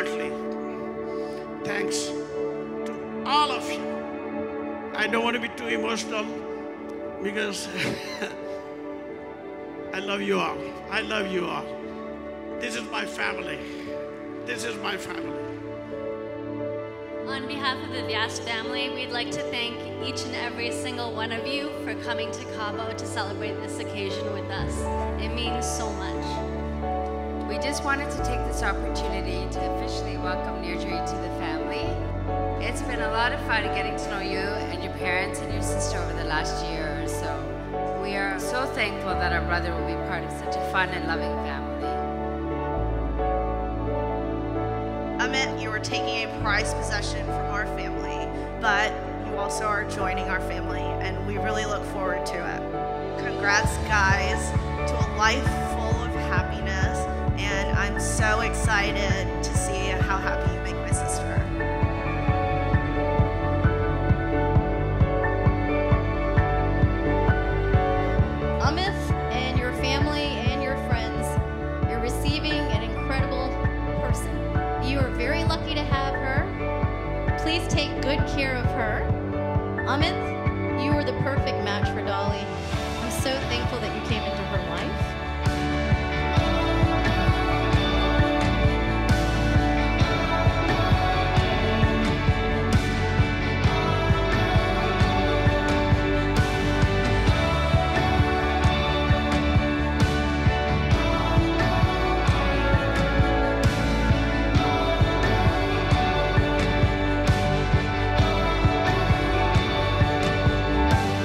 thirdly, thanks to all of you. I don't want to be too emotional because I love you all. I love you all. This is my family. This is my family. On behalf of the Vyas family, we'd like to thank each and every single one of you for coming to Cabo to celebrate this occasion with us. It means so much. We just wanted to take this opportunity to officially welcome Nirjary to the family. It's been a lot of fun getting to know you and your parents and your sister over the last year or so. We are so thankful that our brother will be part of such a fun and loving family. Amit, you are taking a prized possession from our family, but you also are joining our family, and we really look forward to it. Congrats, guys, to a life full of happiness, and I'm so excited to see how happy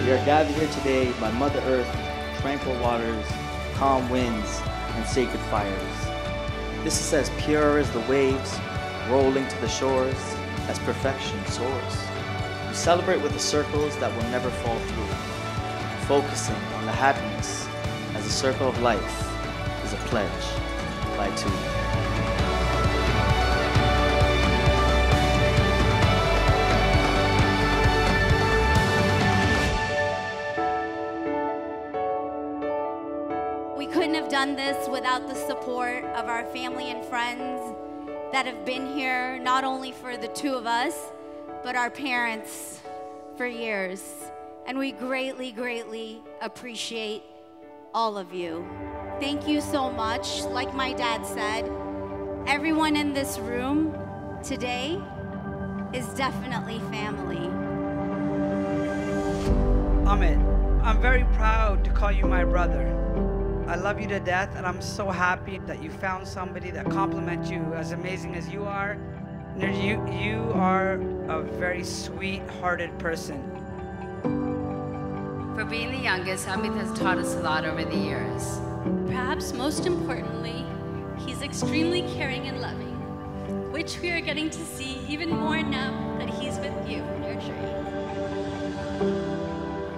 We are gathered here today by Mother Earth, tranquil waters, calm winds, and sacred fires. This is as pure as the waves rolling to the shores, as perfection soars. We celebrate with the circles that will never fall through, focusing on the happiness as the circle of life is a pledge by two. Done this without the support of our family and friends that have been here, not only for the two of us, but our parents for years. And we greatly, greatly appreciate all of you. Thank you so much. Like my dad said, everyone in this room today is definitely family. Amit, I'm very proud to call you my brother. I love you to death, and I'm so happy that you found somebody that compliments you as amazing as you are. Nir, You, you are a very sweet-hearted person. For being the youngest, Amit has taught us a lot over the years. Perhaps most importantly, he's extremely caring and loving, which we are getting to see even more now that he's with you, nurturing.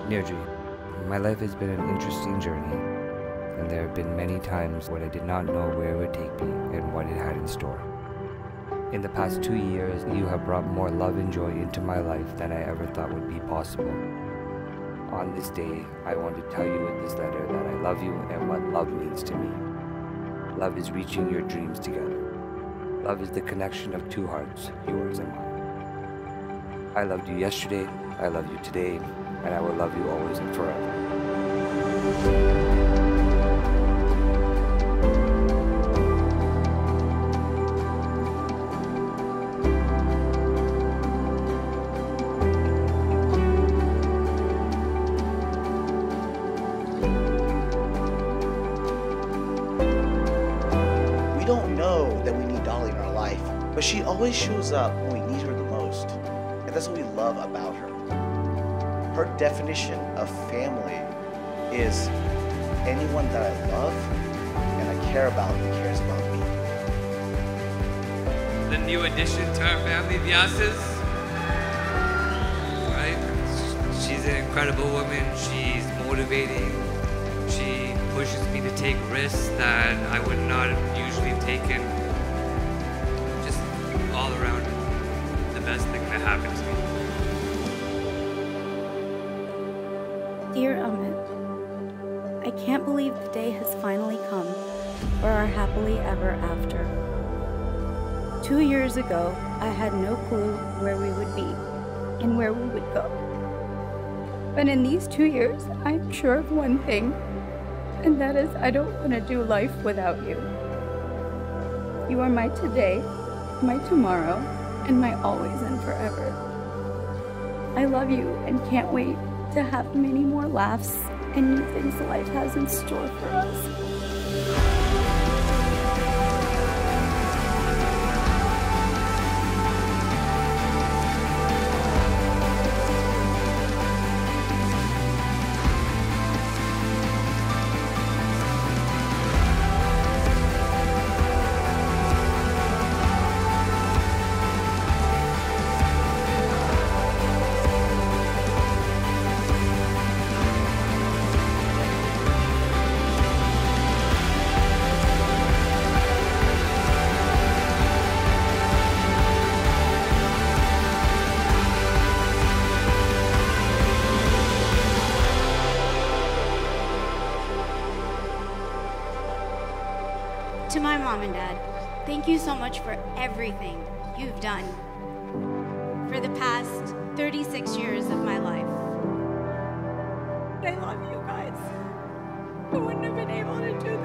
Nirjary, my life has been an interesting journey, and there have been many times when I did not know where it would take me and what it had in store. In the past two years, you have brought more love and joy into my life than I ever thought would be possible. On this day, I want to tell you with this letter that I love you and what love means to me. Love is reaching your dreams together. Love is the connection of two hearts, yours and mine. I loved you yesterday, I love you today, and I will love you always and forever. But she always shows up when we need her the most. And that's what we love about her. Her definition of family is anyone that I love and I care about who cares about me. the new addition to our family, Vyases. Right? She's an incredible woman. She's motivating. She pushes me to take risks that I would not have usually taken. All around the best thing that happened to me. Dear Amit, I can't believe the day has finally come for our happily ever after. Two years ago, I had no clue where we would be and where we would go. But in these two years, I'm sure of one thing, and that is I don't want to do life without you. You are my today, my tomorrow, and my always and forever. I love you and can't wait to have many more laughs and new things life has in store for us. To my mom and dad, thank you so much for everything you've done for the past 36 years of my life. I love you guys. I wouldn't have been able to do.